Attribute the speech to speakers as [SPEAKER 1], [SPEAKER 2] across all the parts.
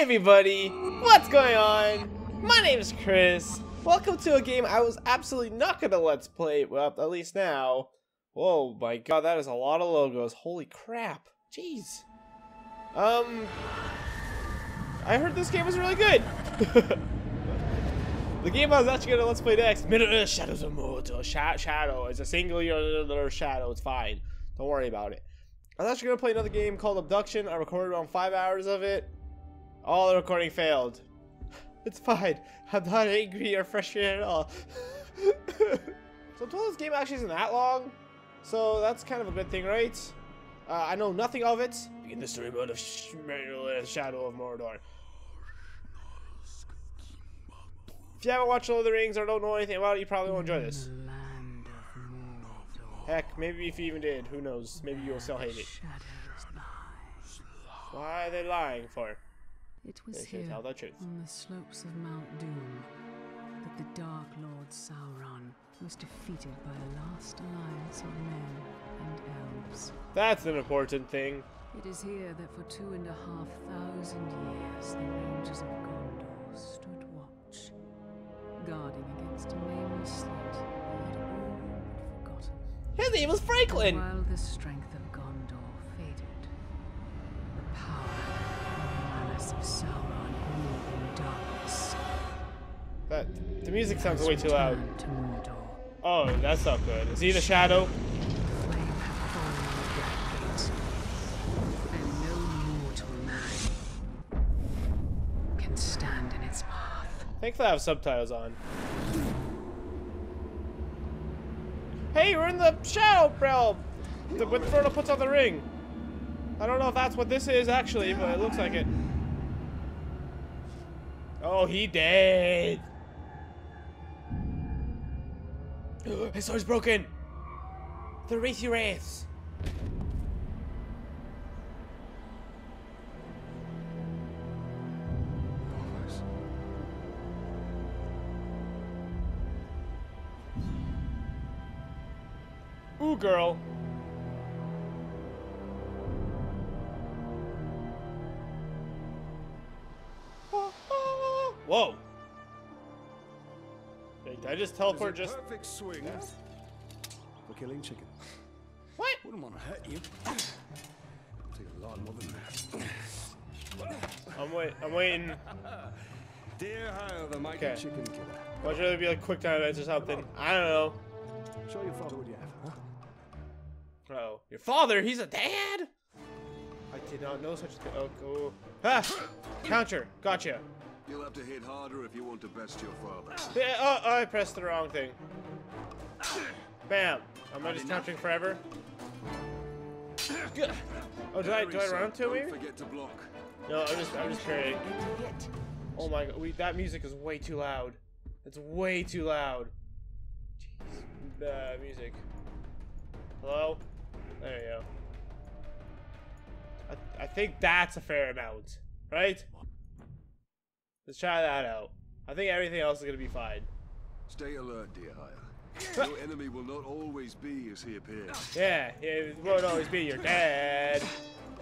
[SPEAKER 1] everybody, what's going on? My name is Chris. Welcome to a game I was absolutely not gonna let's play, well, at least now. Whoa, my god, that is a lot of logos. Holy crap. Jeez. Um, I heard this game was really good. the game I was actually gonna let's play next, Middle-Earth Shadows of Mordor. Sh shadow, it's a singular shadow, it's fine. Don't worry about it. I was actually gonna play another game called Abduction. I recorded around five hours of it. All the recording failed. It's fine. I'm not angry or frustrated at all. so I'm told this game actually isn't that long. So that's kind of a good thing, right? Uh, I know nothing of it. Begin the story mode of Sh Shadow of Mordor. If you haven't watched Lord of the Rings or don't know anything about it, you probably won't enjoy this. Heck, maybe if you even did, who knows? Maybe you'll still hate it. Why are they lying for?
[SPEAKER 2] It was here,
[SPEAKER 1] tell the truth.
[SPEAKER 2] on the slopes of Mount Doom, that the Dark Lord Sauron was defeated by a last alliance of men and elves.
[SPEAKER 1] That's an important thing.
[SPEAKER 2] It is here that for two and a half thousand years the Rangers of Gondor stood watch, guarding against a nameless threat they had all but forgotten.
[SPEAKER 1] His name was Franklin.
[SPEAKER 2] While the strength of Gondor Sauron in darkness.
[SPEAKER 1] That the music sounds way too loud.
[SPEAKER 2] To
[SPEAKER 1] Oh, that's not good. Is he the shadow?
[SPEAKER 2] the flame had fallen on the Black Gate, and no mortal man can stand in its path.
[SPEAKER 1] Thankfully, I have subtitles on. Hey, we're in the shadow realm. The when Frodo puts on the ring. I don't know if that's what this is actually, but it looks like it. Oh, he dead. His sword's broken. The Wraithy Wraiths. Ooh, girl. Whoa. Did I just teleport just...
[SPEAKER 3] perfect swing for killing chicken.
[SPEAKER 1] What?
[SPEAKER 3] Wouldn't want to hurt you. Take a lot more than that.
[SPEAKER 1] I'm wait. I'm waiting.
[SPEAKER 3] Dirhael, the mighty
[SPEAKER 1] Okay.
[SPEAKER 3] chicken killer.
[SPEAKER 1] Why'd you rather be like quick time events or something? I don't know.
[SPEAKER 3] Show your father what you have, huh?
[SPEAKER 1] Oh, your father? He's a dad? I did not know such a thing. Oh, cool. Ah! Counter. Gotcha.
[SPEAKER 4] You'll have to hit harder if you want to best your father.
[SPEAKER 1] Yeah, oh, I pressed the wrong thing. Bam. Am I just countering forever? Oh, do I, do I
[SPEAKER 4] Very
[SPEAKER 1] run
[SPEAKER 4] so.
[SPEAKER 1] up to it
[SPEAKER 4] Don't
[SPEAKER 1] maybe?
[SPEAKER 4] forget to block.
[SPEAKER 1] No, I'm just, I'm just parrying. Oh my god, we, that music is way too loud. It's way too loud. Jeez. Uh, music. Hello? There you go. I, I think that's a fair amount, right? Let's try that out. I think everything else is gonna be fine.
[SPEAKER 4] Stay alert, Dirhael. Your enemy will not always be as he appears.
[SPEAKER 1] Yeah, yeah, it won't always be your dad.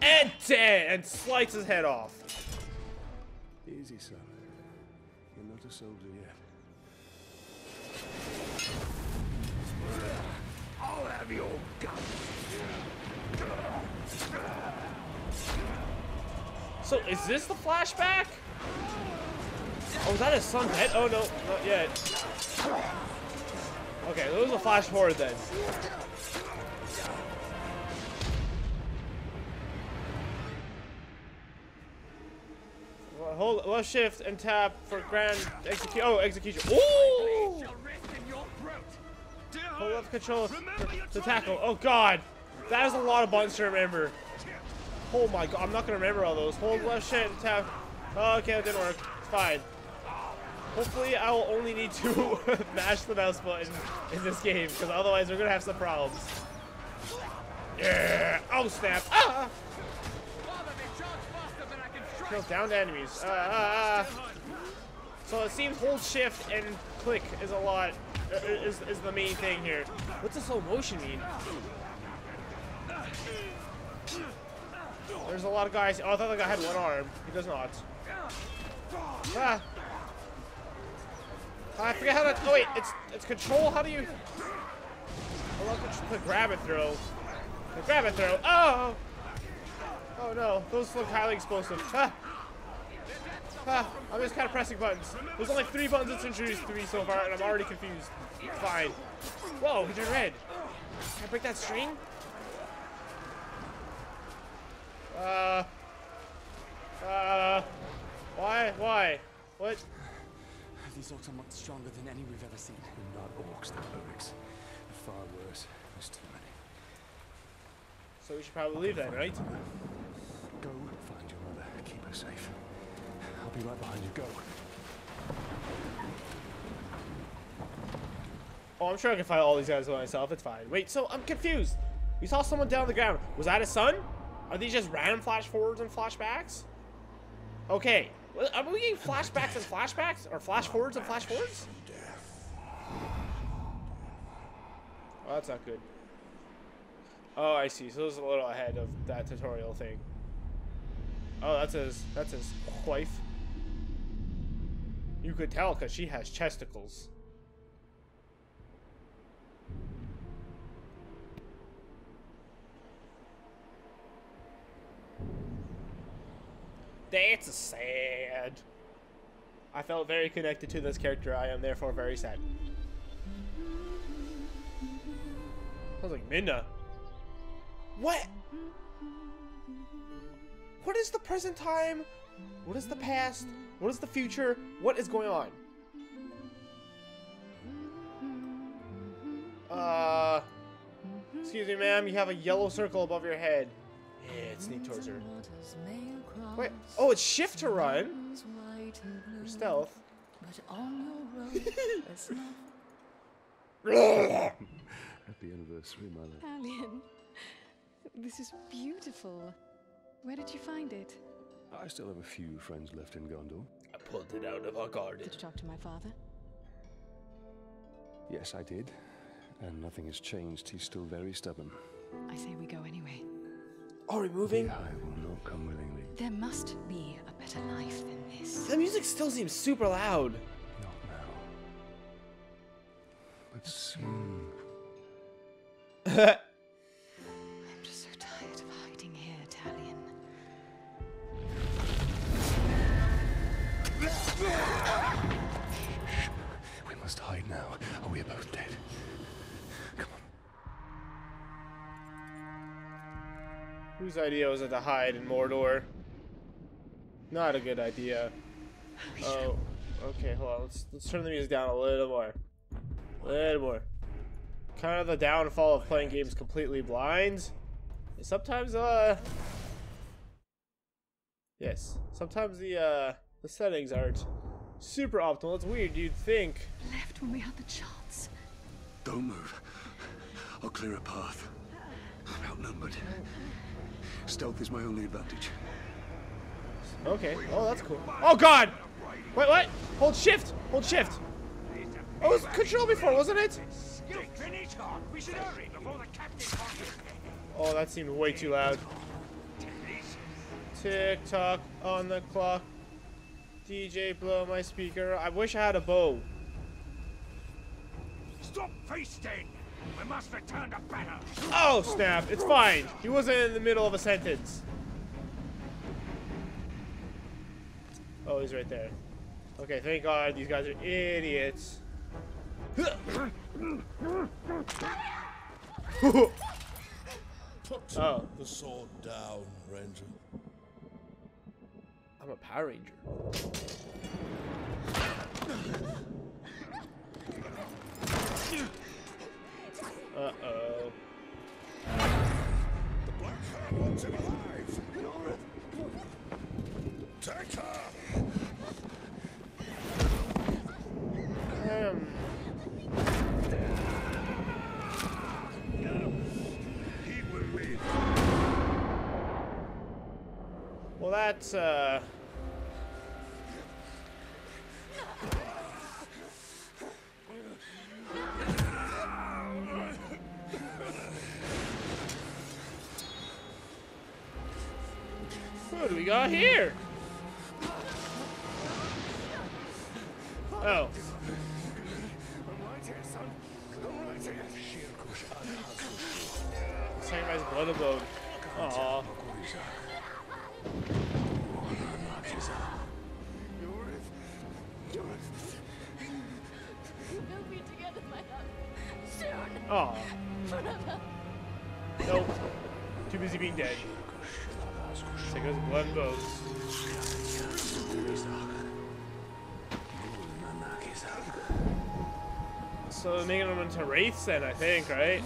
[SPEAKER 1] And dead! And slice his head off.
[SPEAKER 3] Easy, son. You're not a soldier yet.
[SPEAKER 4] I'll have your gun.
[SPEAKER 1] So, is this the flashback? Oh, is that his son dead? Oh, no, not yet. Okay, that was a flash forward then. Hold left shift and tap for grand execute. Oh, execution. Ooh! Hold left control to, to tackle. Oh god, that is a lot of buttons to remember. Oh my god, I'm not gonna remember all those. Hold left shift and tap. Oh, okay, that didn't work. It's fine. Hopefully, I will only need to mash the mouse button in this game, because otherwise we're gonna have some problems. Yeah! Oh snap! Ah! Kill down to enemies. Ah. So it seems hold shift and click is a lot, uh, is, is the main thing here. What's the slow motion mean? There's a lot of guys. Oh, I thought the guy had one arm. He does not. Ah. I forget how to. Oh wait, it's it's control. How do you? I love the grab and throw. The grab and throw. Oh. Oh no, those look highly explosive. Ah. Ah, I'm just kind of pressing buttons. There's only three buttons that's introduced to me so far, and I'm already confused. Fine. Whoa, he turned red. Can I break that string? Uh. Uh. Why? Why? What?
[SPEAKER 5] These orcs are much stronger than any we've ever seen.
[SPEAKER 4] They're not orcs, they're Uruks. They're far worse. There's too many.
[SPEAKER 1] So we should probably leave then, right?
[SPEAKER 4] Go find your mother. Keep her safe. I'll be right behind you. Go.
[SPEAKER 1] Oh, I'm sure I can fight all these guys by myself. It's fine. Wait, so I'm confused. We saw someone down on the ground. Was that a son? Are these just random flash forwards and flashbacks? Okay. Are we getting flashbacks and flashbacks? Or flash forwards and flash forwards? Oh, that's not good. Oh, I see. So this is a little ahead of that tutorial thing. Oh, that's his. That's his wife. You could tell because she has chesticles. That's sad. I felt very connected to this character. I am therefore very sad. Sounds like Minna. What? What is the present time? What is the past? What is the future? What is going on? Uh, excuse me, ma'am. You have a yellow circle above your head. Yeah, it's neat towards her. Wait. Oh, it's shift to run. Or stealth.
[SPEAKER 4] Happy anniversary, my love.
[SPEAKER 2] Talion, this is beautiful. Where did you find it?
[SPEAKER 4] I still have a few friends left in Gondor.
[SPEAKER 1] I pulled it out of our garden.
[SPEAKER 2] Did you talk to my father?
[SPEAKER 4] Yes, I did. And nothing has changed. He's still very stubborn.
[SPEAKER 2] I say we go anyway.
[SPEAKER 1] Are we moving?
[SPEAKER 4] I will not come willingly.
[SPEAKER 2] There must be a better life than this.
[SPEAKER 1] The music still seems super loud.
[SPEAKER 4] Not now. But soon.
[SPEAKER 2] I'm just so tired of hiding here, Talion.
[SPEAKER 4] We must hide now, or we are both dead. Come on.
[SPEAKER 1] Whose idea was it to hide in Mordor? Not a good idea. Oh, okay, hold on. Let's let's turn the music down a little more. A little more. Kind of the downfall of playing games completely blind. Sometimes, uh, yes. Sometimes the uh the settings aren't super optimal. It's weird. You'd think.
[SPEAKER 2] Left when we had the chance.
[SPEAKER 6] Don't move. I'll clear a path. I'm outnumbered. Stealth is my only advantage.
[SPEAKER 1] Okay. Oh, that's cool. Oh God! Wait, what? Hold shift. Hold shift. Oh, it was control before, wasn't it?
[SPEAKER 3] You finish on. We should hurry before the captain comes.
[SPEAKER 1] Oh, that seemed way too loud. Tick tock on the clock. DJ, blow my speaker. I wish I had a bow.
[SPEAKER 3] Stop feasting. We must return to battle.
[SPEAKER 1] Oh, snap. It's fine. He wasn't in the middle of a sentence. Oh, he's right there. Okay, thank God these guys are idiots.
[SPEAKER 7] Put
[SPEAKER 1] Oh.
[SPEAKER 7] the sword down, Ranger.
[SPEAKER 1] I'm a Power Ranger. Uh-oh.
[SPEAKER 7] The Black Hand wants him alive.
[SPEAKER 1] That's, uh... What do we got here? Oh. Sacrifice blood abode. Aw.
[SPEAKER 8] Soon.
[SPEAKER 1] Aw. Nope. Too busy being dead. There goes blood and. So making them into wraiths then, I think, right?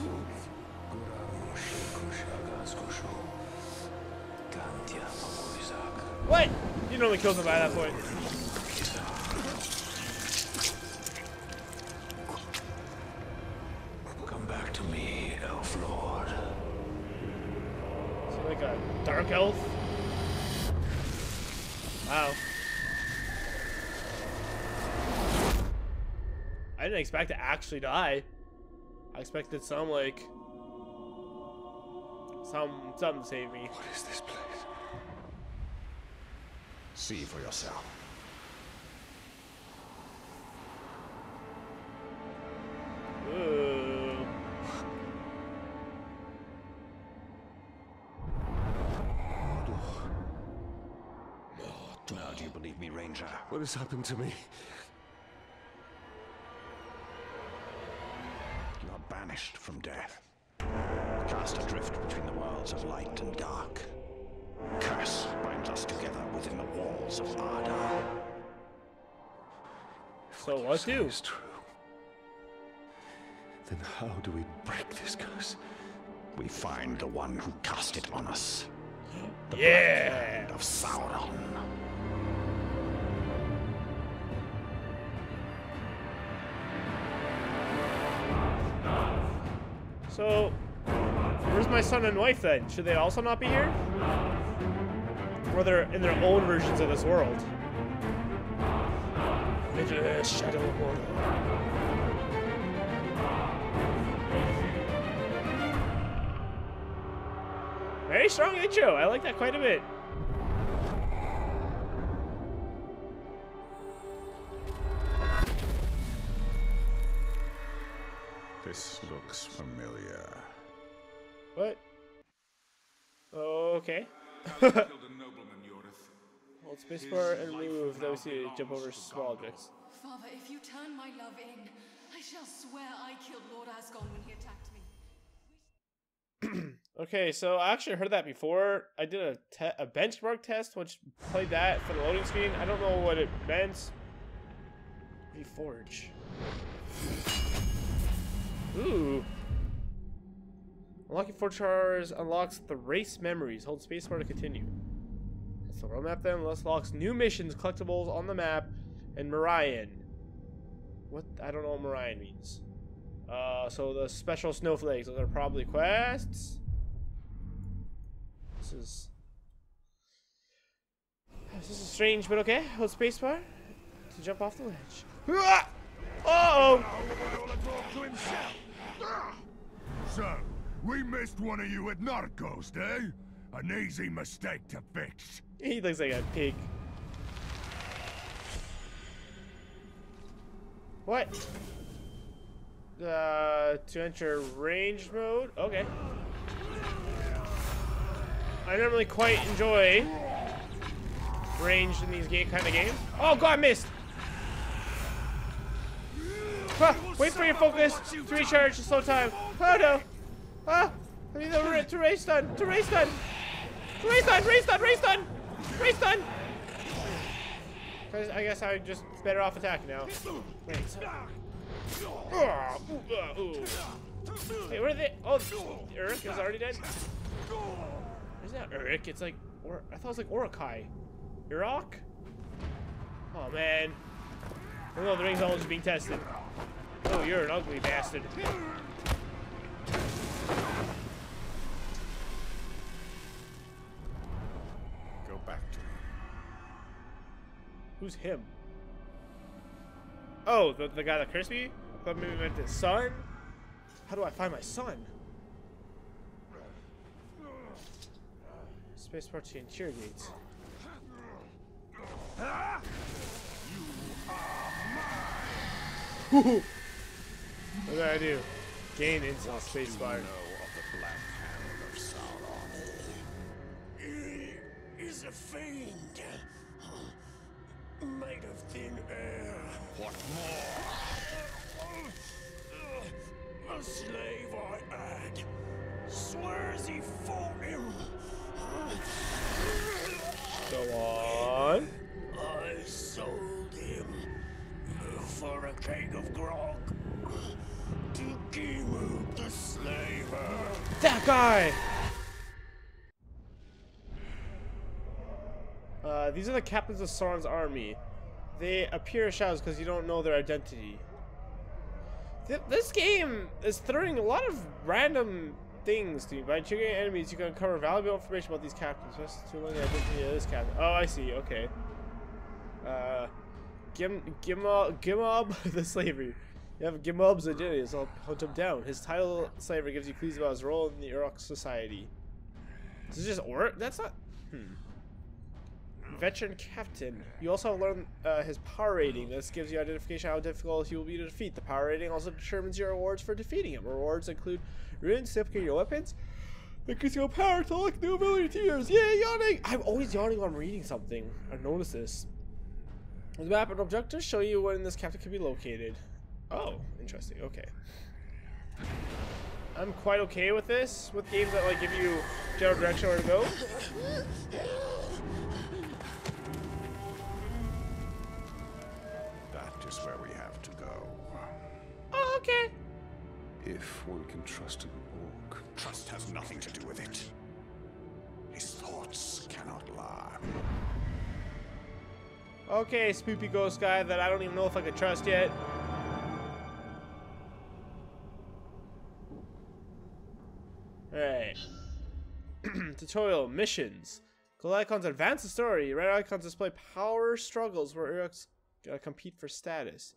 [SPEAKER 1] What? You normally kill them by that point. Expect to actually die. I expected some like some something to save me.
[SPEAKER 4] What is this place?
[SPEAKER 3] See for yourself.
[SPEAKER 1] Ooh.
[SPEAKER 3] Now, do you believe me, Ranger?
[SPEAKER 4] What has happened to me?
[SPEAKER 1] What do?
[SPEAKER 4] Is true. Then how do we break this curse?
[SPEAKER 3] We find the one who cast it on us. The
[SPEAKER 1] Yeah.
[SPEAKER 3] Of Sauron.
[SPEAKER 1] So where's my son and wife then? Should they also not be here? Or they're in their own versions of this world? Into the shadow of Mordor. Very strong intro. I like that quite a bit.
[SPEAKER 3] This looks familiar.
[SPEAKER 1] What? Okay.
[SPEAKER 9] Killed a nobleman, Yorith.
[SPEAKER 1] Hold spacebar and move. those we see jump over small objects.
[SPEAKER 8] Father, if you turn my love in, I shall swear I killed Lord Asgon when he attacked me.
[SPEAKER 1] Okay, so I actually heard that before. I did a te- a benchmark test, which played that for the loading screen. I don't know what it meant. Reforge. Ooh. Unlocking Forge chars unlocks the race memories. Hold spacebar to continue. The roadmap then. Let's new missions, collectibles on the map, and Mirian. What? I don't know what Mirian means. Uh, so the special snowflakes, those are probably quests. This is. This is strange, but okay. Hold spacebar to jump off the ledge. Uh oh!
[SPEAKER 9] So, we missed one of you at Narcos, eh? An easy mistake to fix.
[SPEAKER 1] He looks like a pig. What? Uh, to enter range mode? Okay. I normally quite enjoy range in these game kind of games. Oh god, missed! Ah, wait for your focus to recharge to slow time. Oh no! Ah! I need to wraith stun! To wraith stun! Wraith stun! Wraith stun! Wraith stun! Wraith stun! 'Cause I guess I'm just better off attacking now. Wait. Ooh. Hey, where are they? Oh, Uruk is already dead? Isn't that Uruk? It's like, or I thought it was like Uruk-hai. Urok? Oh man. Oh no, the ring's almost being tested. Oh, you're an ugly bastard. Who's him? Oh, the, the guy that cursed me? I thought maybe meant his son? How do I find my son? Space bar to interrogate. You are mine. what do I do? Gain intel space bar.
[SPEAKER 4] He is a fiend. Made of thin air.
[SPEAKER 3] What more?
[SPEAKER 4] A slave I had. Swears he fought him.
[SPEAKER 1] Go on.
[SPEAKER 4] I sold him for a keg of grog to Gimu the slaver.
[SPEAKER 1] That guy! Uh, these are the captains of Sauron's army. They appear as shadows because you don't know their identity. Th this game is throwing a lot of random things to me. By triggering enemies, you can uncover valuable information about these captains. Learn the identity of this captain. Oh, I see. Okay. Uh, Gim Gimob Gimob the slavery. You have Gimob's identity, so I'll hunt him down. His title slavery gives you clues about his role in the Uruk society. This is just Uruk? That's not. Hmm. Veteran captain. You also learn uh, his power rating. This gives you identification how difficult he will be to defeat. The power rating also determines your rewards for defeating him. Rewards include runes upgrade your weapons. Increase your power to unlock new ability tiers. Yay, yawning! I'm always yawning when I'm reading something. I noticed this. The map and objectives show you when this captain can be located. Oh, interesting. Okay. I'm quite okay with this, with games that like give you general direction where to go.
[SPEAKER 3] Is where we have to go.
[SPEAKER 1] Oh, okay.
[SPEAKER 4] If one can trust an orc.
[SPEAKER 3] Trust has nothing to do with it. His thoughts cannot lie.
[SPEAKER 1] Okay, spoopy ghost guy that I don't even know if I could trust yet. Alright. Tutorial missions. Gold icons advance the story. Red icons display power struggles where Uruks uh, compete for status.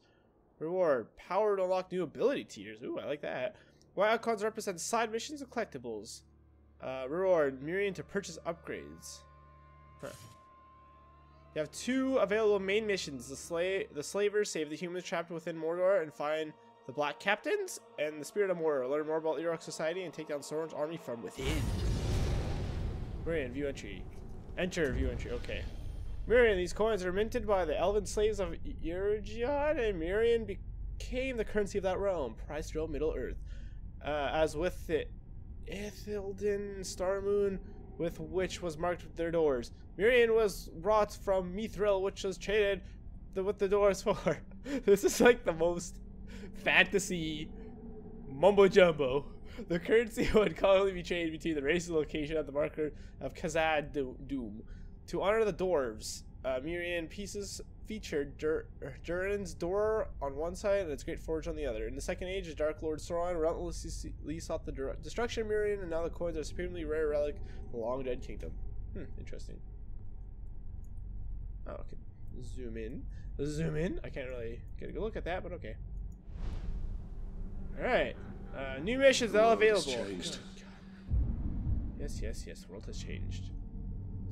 [SPEAKER 1] Reward. Power to unlock new ability tiers. Ooh, I like that. White icons represent side missions and collectibles. Uh, reward. Mirian to purchase upgrades. Huh. You have two available main missions: the slave, the slavers save the humans trapped within Mordor and find the Black Captains, and the Spirit of Mordor. Learn more about Uruk society and take down Sauron's army from within. Mirian, view entry. Enter view entry. Okay. Mirian, these coins are minted by the elven slaves of Eregion, and Mirian became the currency of that realm. Price drill Middle Earth. Uh, as with the Ithildin Star Moon, with which was marked their doors. Mirian was brought from Mithril, which was traded the, with the doors for. this is like the most fantasy mumbo jumbo. The currency would commonly be traded between the races location at the marker of Khazad Doom. To honor the dwarves, uh, Mirian pieces featured Dur- Durin's door on one side and its great forge on the other. In the Second Age, the Dark Lord Sauron relentlessly sought the destruction of Mirian, and now the coins are a supremely rare relic of the long dead kingdom. Hmm, interesting. Oh, okay. Zoom in. Zoom in. I can't really get a good look at that, but okay. Alright. Uh, new missions all available.
[SPEAKER 4] changed.
[SPEAKER 1] Good God. Yes, yes, yes. The world has changed.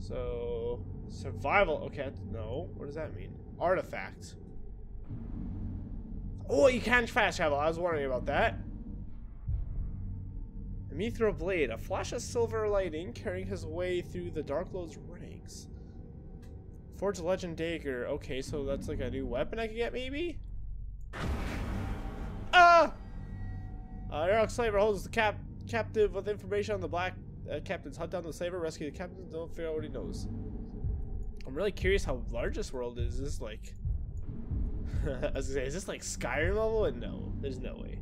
[SPEAKER 1] So, survival. Okay, no. What does that mean? Artifact. Oh, you can fast travel. I was wondering about that. The Mithril Blade. A flash of silver lighting carrying his way through the Dark Lord's ranks. Forge Legend Dagger. Okay, so that's like a new weapon I can get, maybe? Ah! Uh, Uruk Slaver holds the cap captive with information on the black uh, captains. Hunt down the slaver, rescue the captains, out what he knows. I'm really curious how large this world is. Is this like... Say, is this like Skyrim level? And no, there's no way.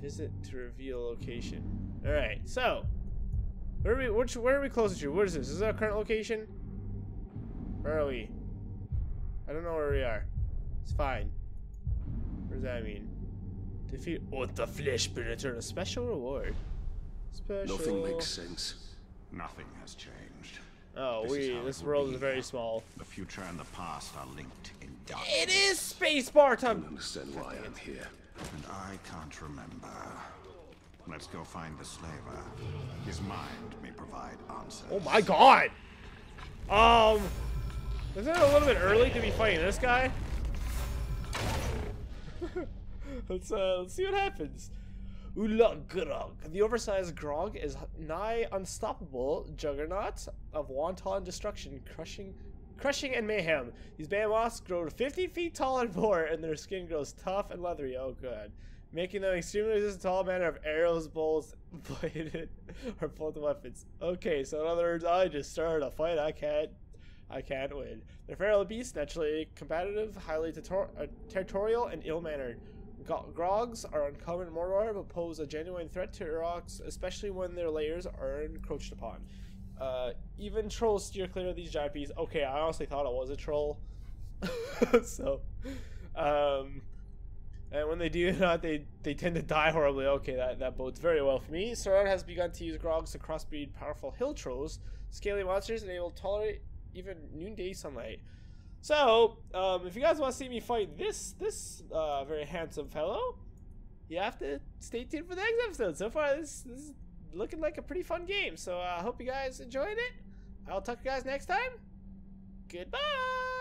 [SPEAKER 1] Visit to reveal location. Alright, so... Where are we, which, where are we closest to? What is this? Is this our current location? Where are we? I don't know where we are. It's fine. What does that mean? Defeat with the flesh predator. A special reward. Special.
[SPEAKER 4] Nothing makes sense.
[SPEAKER 3] Nothing has changed.
[SPEAKER 1] Oh,
[SPEAKER 3] This
[SPEAKER 1] we. This world is very small.
[SPEAKER 3] The future and the past are linked in dark.
[SPEAKER 1] It is spacebar
[SPEAKER 4] I
[SPEAKER 1] time.
[SPEAKER 4] don't understand why I'm here.
[SPEAKER 3] And I can't remember. Let's go find the slaver. His mind may provide answers.
[SPEAKER 1] Oh my god. Um, isn't it a little bit early to be fighting this guy? let's uh, let's see what happens. Ula Graug. The oversized Graug is nigh unstoppable juggernaut of wanton destruction, crushing crushing and mayhem. These behemoths grow to 50 feet tall and more, and their skin grows tough and leathery. Oh, good. Making them extremely resistant to all manner of arrows, bolts, bladed, or bolted weapons. Okay, so in other words, I just started a fight I can't I can't win. They're feral beasts, naturally combative, highly uh, territorial, and ill-mannered. Graugs are uncommon in Mordor, but pose a genuine threat to Uroks, especially when their layers are encroached upon. Uh, even trolls steer clear of these giant beasts. Okay, I honestly thought I was a troll. so, um, and when they do not, they they tend to die horribly. Okay, that, that bodes very well for me. Sauron has begun to use Graugs to crossbreed powerful hill trolls, scaly monsters, and able to tolerate even noonday sunlight. So, um, if you guys want to see me fight this this uh, very handsome fellow, you have to stay tuned for the next episode. So far, this, this is looking like a pretty fun game. So I uh, hope you guys enjoyed it. I'll talk to you guys next time. Goodbye.